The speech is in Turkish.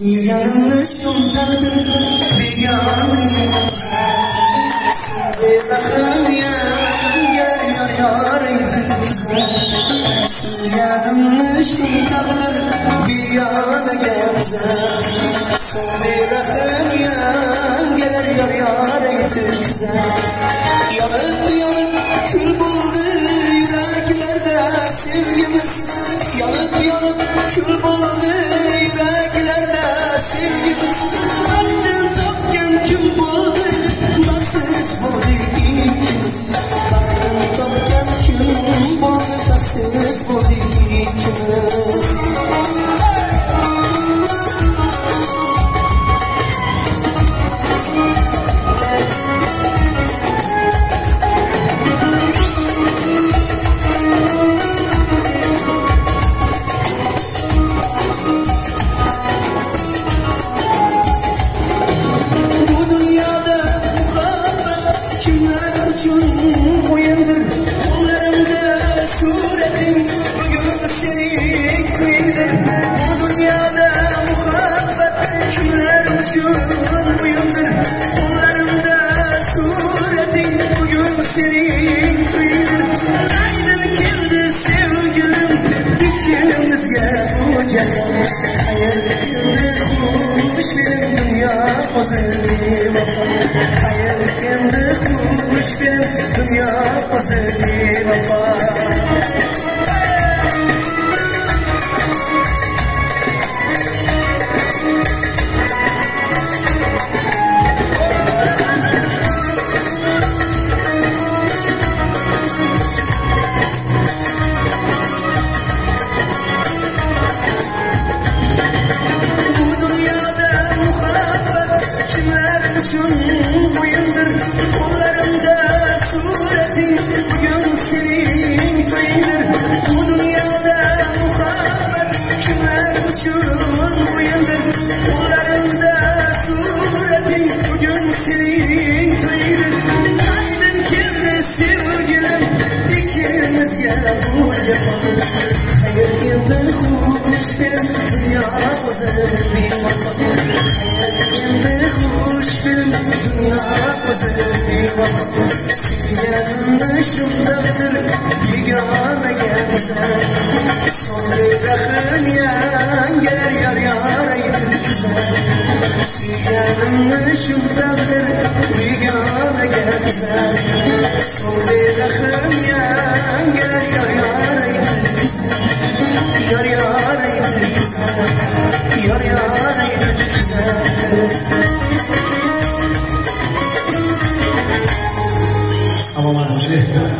Yanlış yoldadır bir yanımız Seni bakım yan gel yar yar eytimizde Sen yanlış yoldadır bir yana gelze Seni bakım yan gel yar yar eytimizde This one. Aydın kendi sevgilim. İkimizge bu cehennem Hayır kendi hoş benim dünya özeli vefa Hayır kendi hoş benim dünya özeli vefa kimler için oyundur Kollarımda suretin bugün senin köyündür Bu dünyada muhabbet kimler için oyundur Kollarımda suretin bugün senin köyündür Aydın kirli sevgilim ikimizge bu cefa Hayır kendi hoş benim dünya güzel güzel bir vafa Sevgilim dışımdadır yegane gel güzel Sonra dakhın yan gelir yar yar aydır güzel Sevgilim dışımdadır yegane gel güzel Sonra dakhın yan gelir yar yar aydır güzel Yar yar aydır güzel Yar yar aydır güzel Yeah.